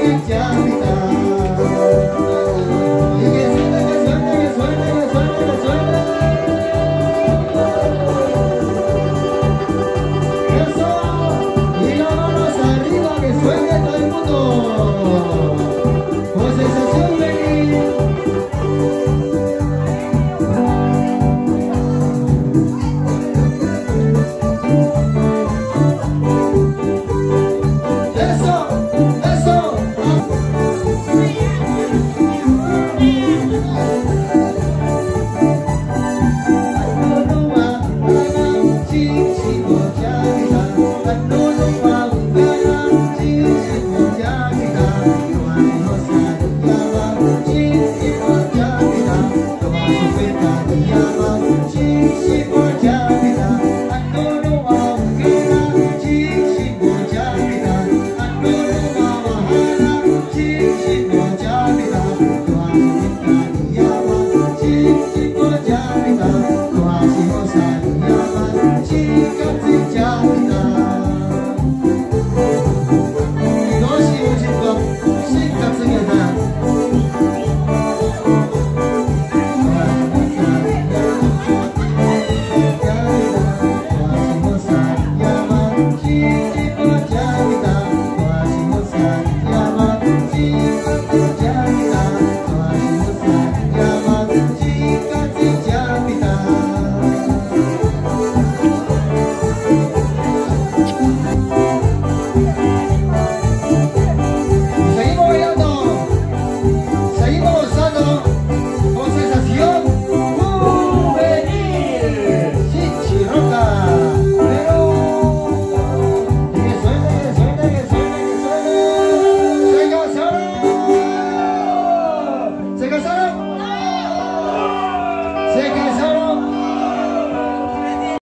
que